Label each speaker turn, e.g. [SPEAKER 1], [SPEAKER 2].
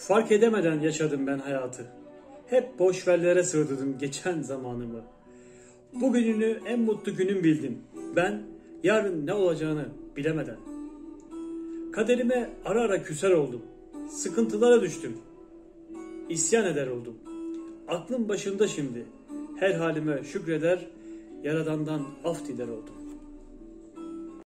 [SPEAKER 1] Fark edemeden yaşadım ben hayatı. Hep boşverlere sığdırdım geçen zamanımı. Bugününü en mutlu günüm bildim. Ben yarın ne olacağını bilemeden. Kaderime ara ara küser oldum. Sıkıntılara düştüm. İsyan eder oldum. Aklım başımda şimdi. Her halime şükreder, Yaradan'dan af diler oldum.